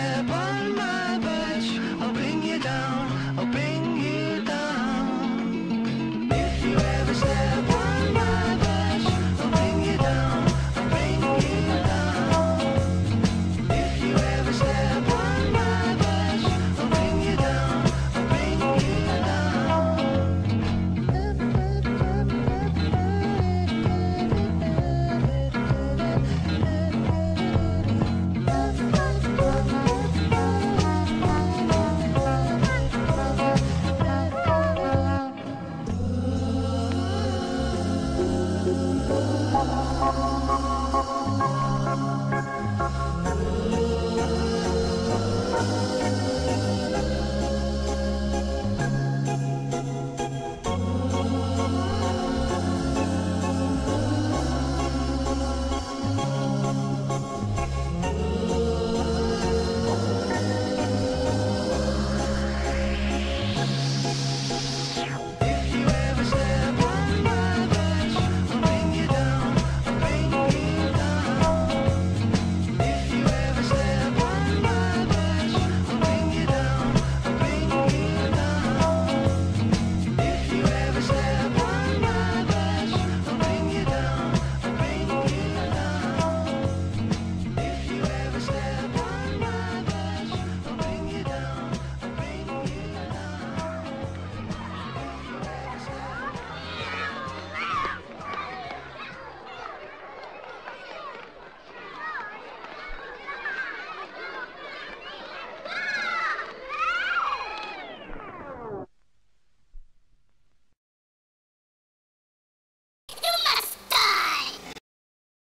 heaven.